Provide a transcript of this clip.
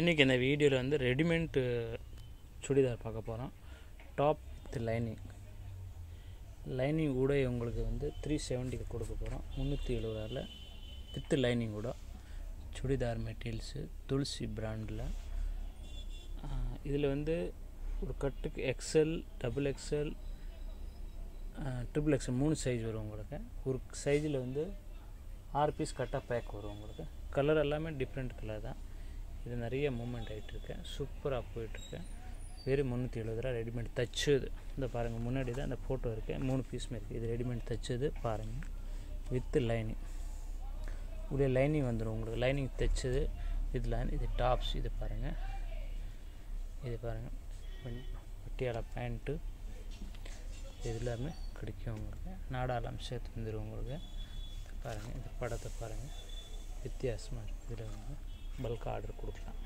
இன்றைக்கி இந்த வீடியோவில் வந்து ரெடிமேட் சுடிதார் பார்க்க போகிறோம் டாப் வித் லைனிங் லைனிங் கூட உங்களுக்கு வந்து த்ரீ செவன்ட்டிக்கு கொடுக்க போகிறோம் முந்நூற்றி எழுபதாறில் வித் லைனிங் கூட. சுடிதார் மெட்டீரியல்ஸு துளசி பிராண்டில் இதில் வந்து ஒரு கட்டுக்கு XL double XL triple XL மூணு சைஸ் வரும் உங்களுக்கு. ஒரு சைஸில் வந்து ஆறு பீஸ் கட்டாக பேக் வரும் உங்களுக்கு. கலர் எல்லாமே டிஃப்ரெண்ட் கலர் தான். இது நிறைய மூமெண்ட் ஆகிட்டுருக்கு சூப்பராக போயிட்டுருக்கு வெறும் முந்நூற்றி எழுபது ரூபா ரெடிமேட் தச்சது. இந்த பாருங்கள் முன்னாடி தான் அந்த ஃபோட்டோ இருக்குது மூணு பீஸுமே இருக்குது இது ரெடிமேட் தைச்சது பாருங்கள் வித்து லைனிங் உள்ளே லைனிங் வந்துடும் உங்களுக்கு. லைனிங் தைச்சது. இதில் இது டாப்ஸ் இது பாருங்கள் இது பாருங்கள் பட்டியாலா பேண்ட்டு இது எல்லாமே கிடைக்கும் உங்களுக்கு. நாடாலாம் சேர்த்து வந்துடும் உங்களுக்கு. பாருங்கள் இந்த படத்தை பாருங்கள் வித்தியாசமாக இருக்குது இதில் வந்து பல்க் ஆர்டர் கொடுக்கலாம்